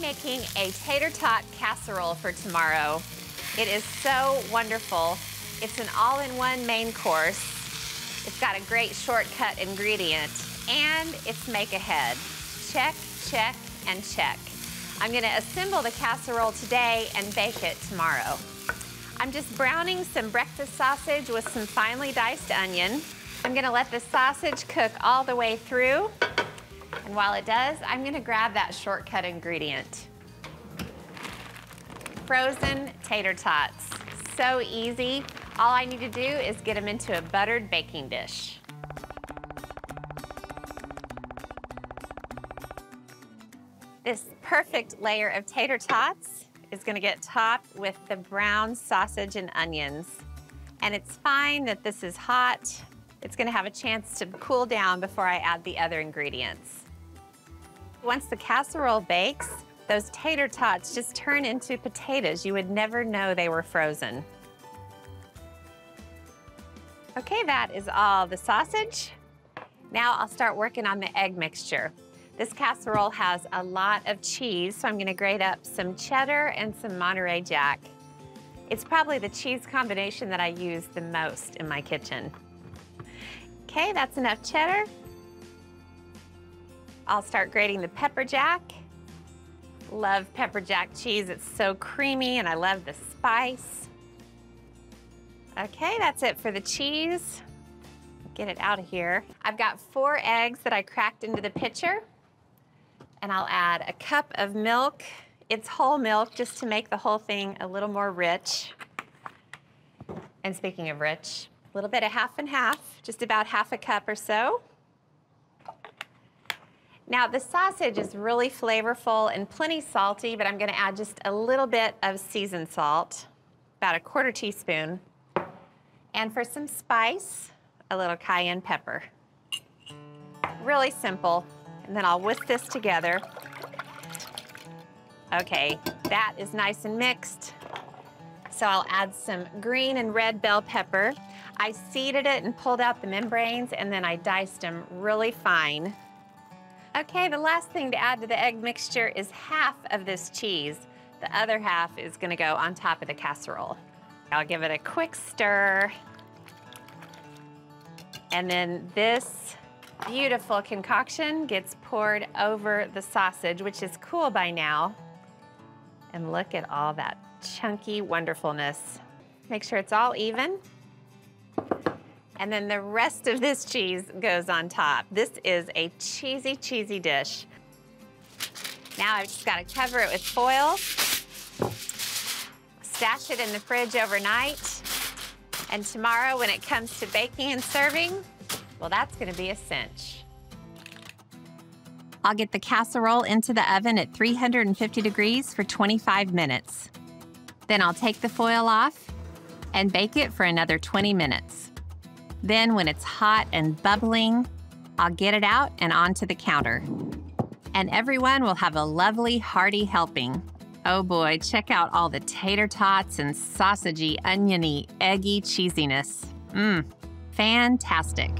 Making a tater tot casserole for tomorrow. It is so wonderful. It's an all-in-one main course. It's got a great shortcut ingredient, and it's make ahead. Check, check, and check. I'm gonna assemble the casserole today and bake it tomorrow. I'm just browning some breakfast sausage with some finely diced onion. I'm gonna let the sausage cook all the way through. And while it does, I'm gonna grab that shortcut ingredient. Frozen tater tots. So easy. All I need to do is get them into a buttered baking dish. This perfect layer of tater tots is gonna get topped with the brown sausage and onions. And it's fine that this is hot. It's gonna have a chance to cool down before I add the other ingredients. Once the casserole bakes, those tater tots just turn into potatoes. You would never know they were frozen. Okay, that is all the sausage. Now I'll start working on the egg mixture. This casserole has a lot of cheese, so I'm gonna grate up some cheddar and some Monterey Jack. It's probably the cheese combination that I use the most in my kitchen. Okay, that's enough cheddar. I'll start grating the pepper jack. Love pepper jack cheese, it's so creamy and I love the spice. Okay, that's it for the cheese. Get it out of here. I've got four eggs that I cracked into the pitcher and I'll add a cup of milk. It's whole milk just to make the whole thing a little more rich. And speaking of rich, a little bit of half and half, just about half a cup or so. Now the sausage is really flavorful and plenty salty, but I'm gonna add just a little bit of seasoned salt, about a quarter teaspoon. And for some spice, a little cayenne pepper. Really simple, and then I'll whisk this together. Okay, that is nice and mixed. So I'll add some green and red bell pepper. I seeded it and pulled out the membranes and then I diced them really fine. Okay, the last thing to add to the egg mixture is half of this cheese. The other half is gonna go on top of the casserole. I'll give it a quick stir. And then this beautiful concoction gets poured over the sausage, which is cool by now. And look at all that chunky wonderfulness. Make sure it's all even. And then the rest of this cheese goes on top. This is a cheesy, cheesy dish. Now I've just gotta cover it with foil, stash it in the fridge overnight, and tomorrow when it comes to baking and serving, well, that's gonna be a cinch. I'll get the casserole into the oven at 350 degrees for 25 minutes. Then I'll take the foil off and bake it for another 20 minutes. Then when it's hot and bubbling, I'll get it out and onto the counter. And everyone will have a lovely hearty helping. Oh boy, check out all the tater tots and sausagey, oniony, eggy cheesiness. Mmm, fantastic.